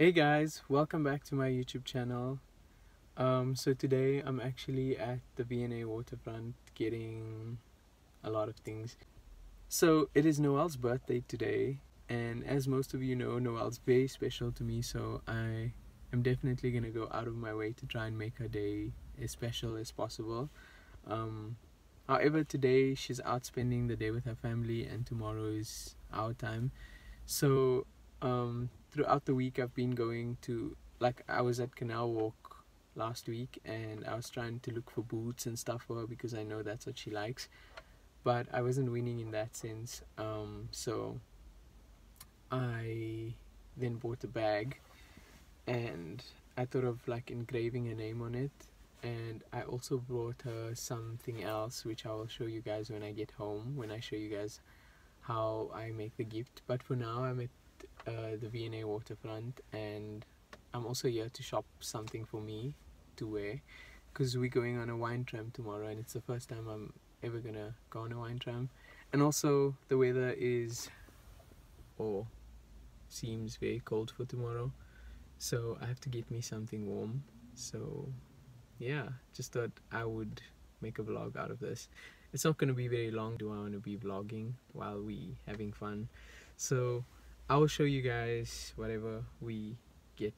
Hey guys, welcome back to my YouTube channel. Um, so today I'm actually at the V&A waterfront getting a lot of things. So it is Noélle's birthday today, and as most of you know, Noélle's very special to me, so I am definitely gonna go out of my way to try and make her day as special as possible. Um, however, today she's out spending the day with her family, and tomorrow is our time. So um, throughout the week I've been going to like I was at Canal Walk last week and I was trying to look for boots and stuff for her because I know that's what she likes. But I wasn't winning in that sense um, so I then bought a bag and I thought of like engraving a name on it. And I also brought her something else which I will show you guys when I get home when I show you guys how I make the gift. But for now I'm at uh, the V&A waterfront and I'm also here to shop something for me to wear because we're going on a wine tram tomorrow and it's the first time I'm ever gonna go on a wine tram. And also the weather is or seems very cold for tomorrow so I have to get me something warm. So yeah just thought I would make a vlog out of this. It's not gonna be very long do I want to be vlogging while we having fun? So I will show you guys whatever we get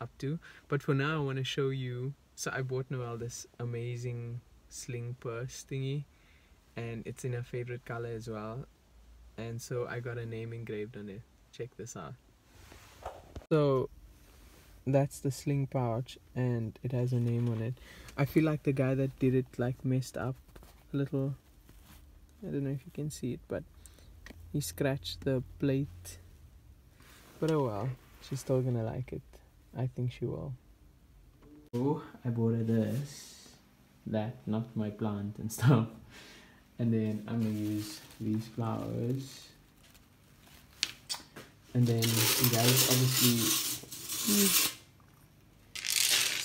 up to. But for now I want to show you so I bought Noélle this amazing sling purse thingy and it's in her favorite color as well. And so I got a name engraved on it. Check this out. So that's the sling pouch and it has a name on it. I feel like the guy that did it like messed up a little. I don't know if you can see it but he scratched the plate. But oh well she's still gonna like it. I think she will. Oh I bought her this that not my plant and stuff. And then I'm gonna use these flowers. And then you guys obviously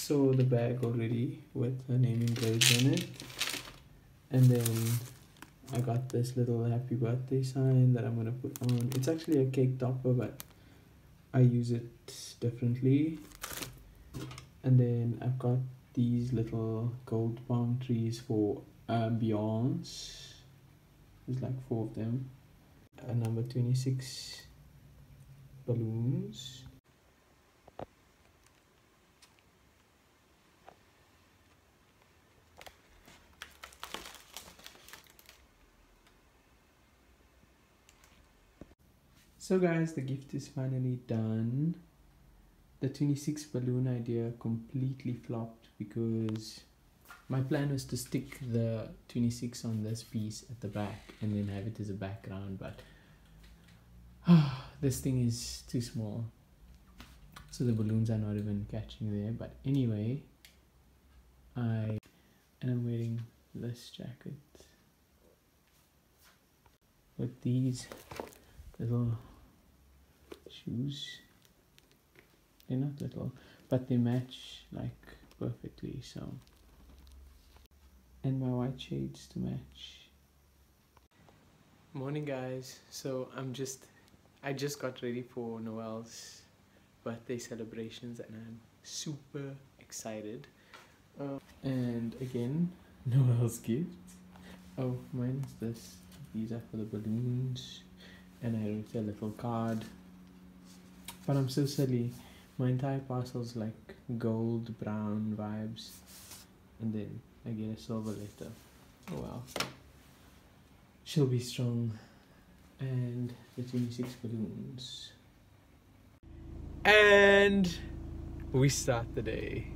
saw the bag already with her name engraved on it. And then I got this little happy birthday sign that I'm gonna put on. It's actually a cake topper, but I use it differently. And then I've got these little gold palm trees for ambiance. There's like four of them. A number 26 balloons. So guys, the gift is finally done. The 26 balloon idea completely flopped because my plan was to stick the 26 on this piece at the back and then have it as a background, but oh, this thing is too small. So the balloons are not even catching there. But anyway, I and I'm wearing this jacket with these little shoes. They're not little but they match like perfectly so. And my white shades to match. Morning guys. So i'm just i just got ready for Noélle's birthday celebrations and i'm super excited. Uh, and again Noélle's gift. Oh mine's this. These are for the balloons. And i wrote a little card but I'm so silly. My entire parcel's like gold brown vibes, and then I get a silver letter. Oh well. She'll be strong. And the 26 balloons. And we start the day.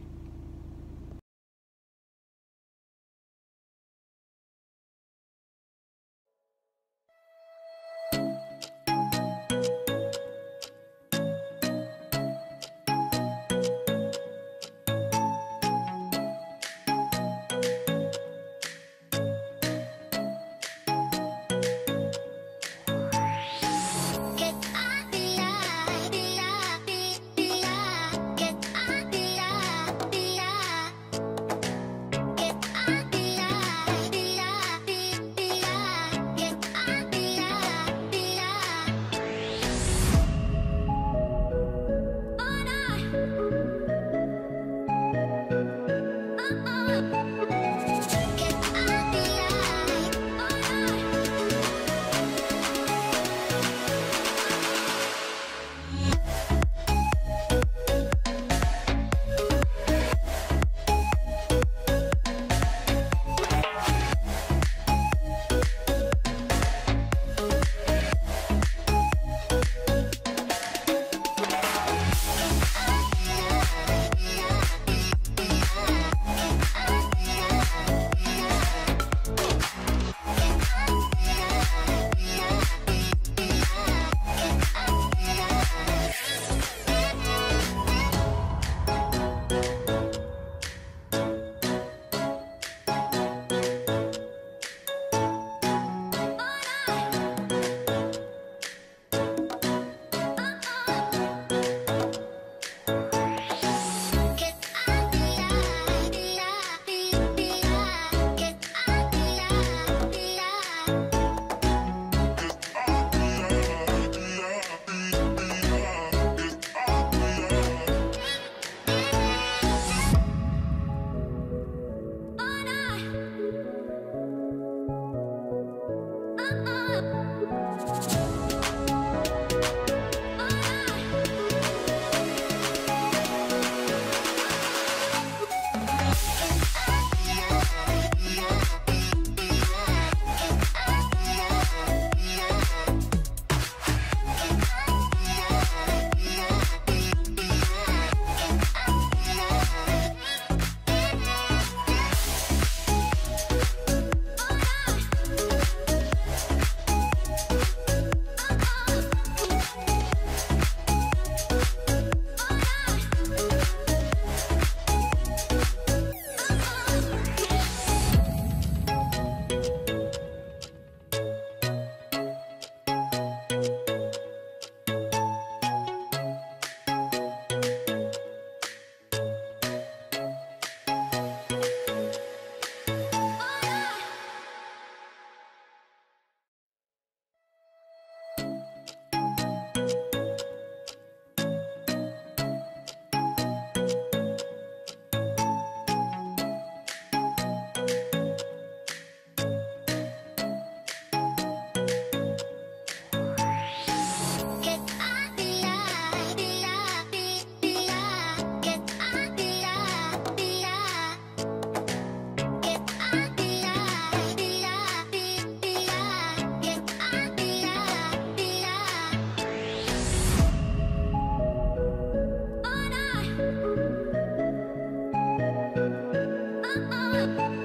Oh,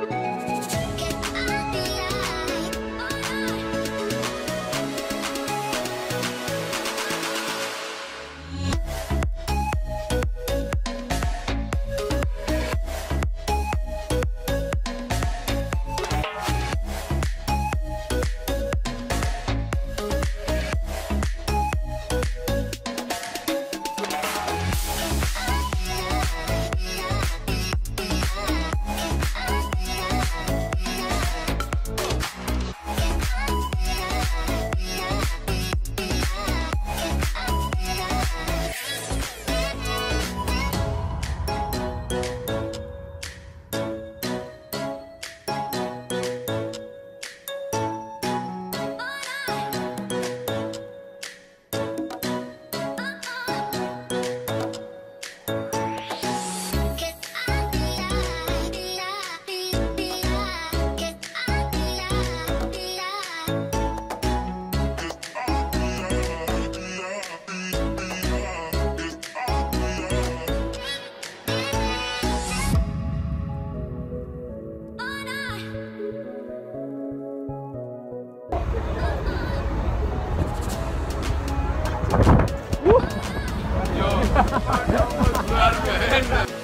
go.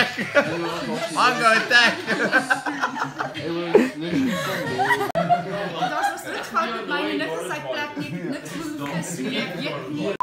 attack. Mango attack. It was literally Daar's nog steeds fout met my en dit is sy plek nie. Niks moet gesweef nie.